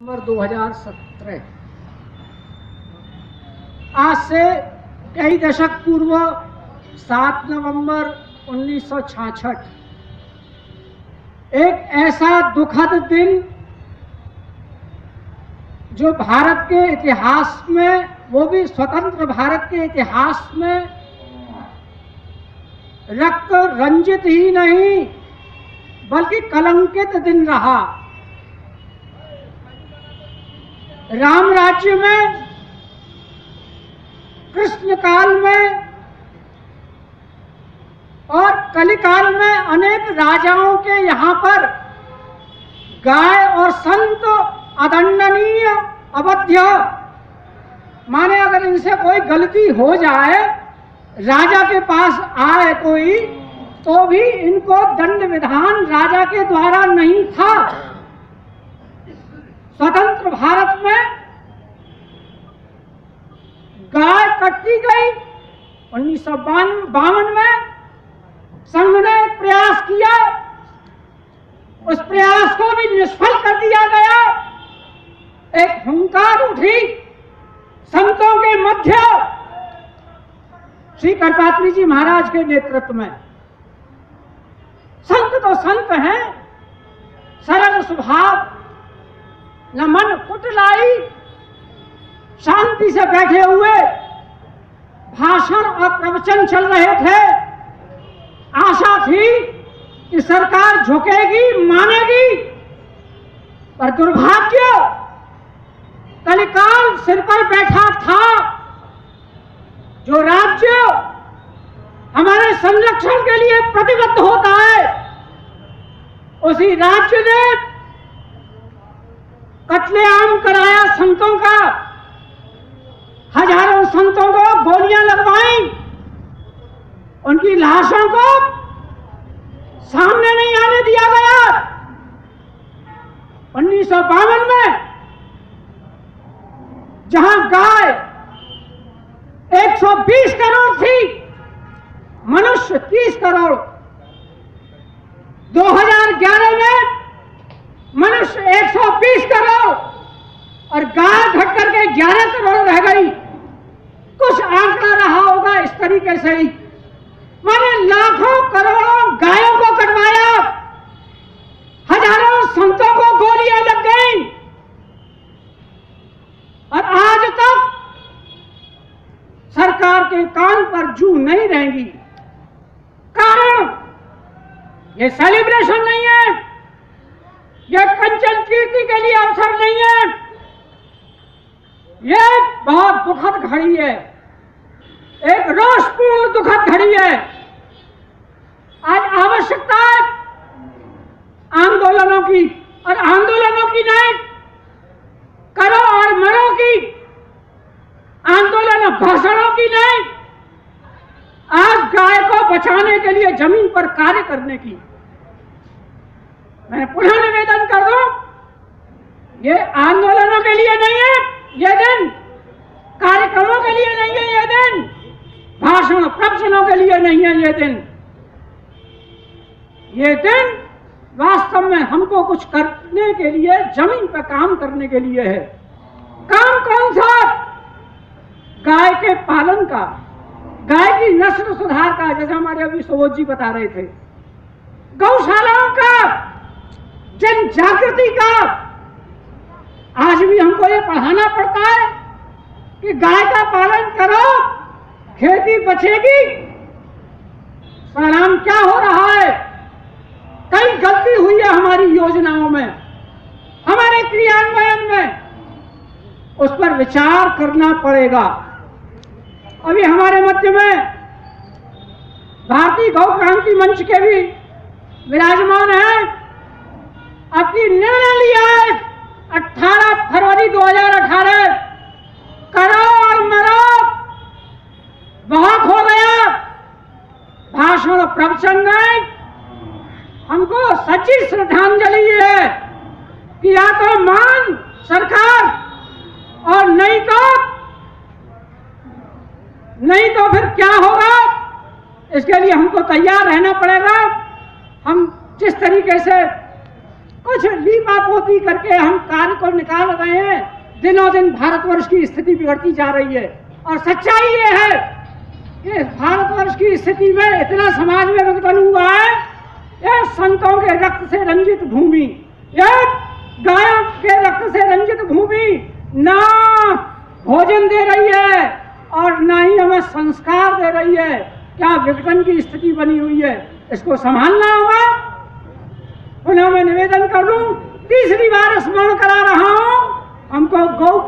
नवंबर 2017 आज से कई दशक पूर्व 7 नवंबर 1966 एक ऐसा दुखद दिन जो भारत के इतिहास में, वो भी स्वतंत्र भारत के इतिहास में रक्त रंजित ही नहीं, बल्कि कलंकित दिन रहा। राम राज्य में, कृष्ण काल में, और कलिकाल में अनेक राजाओं के यहाँ पर गाय और संत अदंडनीय अवध्य माने अगर इनसे कोई गलती हो जाए, राजा के पास आए कोई तो भी इनको दंड विधान राजा के द्वारा नहीं था। स्वतंत्र भारत में गाय कटती गई। उन्नीस सौ बावन में संघ ने प्रयास किया। उस प्रयास को भी निष्फल कर दिया गया। एक हुंकार उठी संतों के मध्य श्री कर्पात्री जी महाराज के नेतृत्व में। संत तो संत हैं, सरल स्वभाव न मन कुटलाई। शांति से बैठे हुए भाषण और प्रवचन चल रहे थे। आशा थी कि सरकार झुकेगी, मानेगी, पर दुर्भाग्य कलिकाल सिर पर बैठा था जो राज्य हमारे संरक्षण के लिए प्रतिबद्ध होता है। उसी राज्य ने कत्लेआम कराया संतों का। हज़ारों संतों को गोलियाँ लगवाई। उनकी लाशों को सामने नहीं आने दिया गया। उन्नीस सौ बावन में जहाँ गाय 120 करोड़ थी, मनुष्य 30 करोड़। 2011 में मनुष्य 120 करोड़ और गाय घट करके 11 करोड़ रह गई। कुछ आंकड़ा रहा होगा इस तरीके से ही। मैंने लाखों करोड़ों गायों को कटवाया। हज़ारों संतों को गोलियाँ लग गई। और आज तक सरकार के कान पर जू नहीं रहेंगी। कारण, ये सेलिब्रेशन नहीं है ये कंचन कीर्ति के लिए अवसर नहीं है ये बहुत दुखद घड़ी है। एक रोषपूर्ण दुखद घड़ी है। आज आवश्यकता है आंदोलनों की और आंदोलनों की नहीं, करो और मरो की, आंदोलन भाषणों की नहीं, आज गाय को बचाने के लिए ज़मीन पर कार्य करने की। मैं पुनः निवेदन कर दूँ, ये आंदोलनों के लिए नहीं है, ये दिन कार्यक्रमों के लिए नहीं है ये दिन। भाषण प्रवचनों के लिए नहीं है ये दिन। ये दिन वास्तव में हमको कुछ करने के लिए, ज़मीन पर काम करने के लिए है। काम कौन सा? गाय के पालन का। गाय की नस्ल सुधार का, जैसे हमारे अभी सुबोध जी बता रहे थे। गौशालाओं का जन जागृति का। आज भी हमको ये पढ़ाना पड़ता है। कि गाय का पालन करो, खेती बचेगी। परिणाम क्या हो रहा है? कई गलती हुई है हमारी योजनाओं में, हमारे क्रियान्वयन में। उस पर विचार करना पड़ेगा। अभी हमारे मध्य में भारतीय गौ क्रांति मंच के भी विराजमान है। अपनी निर्णय लिया है 18 फरवरी 2018 करो और मरो बहुत हो गया भाषण प्रवचन नहीं हमको सच्ची श्रद्धांजलि है कि या तो मान, सरकार, और नहीं तो नहीं तो फिर क्या होगा? इसके लिए हमको तैयार रहना पड़ेगा। हम जिस तरीके से कुछ कुछ लीपा पोती करके हम कार्य को निकाल रहे हैं, दिनों दिन भारतवर्ष की स्थिति बिगड़ती जा रही है। और सच्चाई ये है कि भारतवर्ष की स्थिति में इतना समाज में विघटन हुआ है, ये संतों के रक्त से रंजित भूमि, ये गायों के रक्त से रंजित भूमि ना भोजन दे रही है और ना ही हमें संस्कार दे रही है। क्या विघटन की स्थिति बनी हुई है? इसको संभालना होगा। पुनः मैं निवेदन कर लूँ तीसरी बार स्मरण करा रहा हूँ। हमको गौ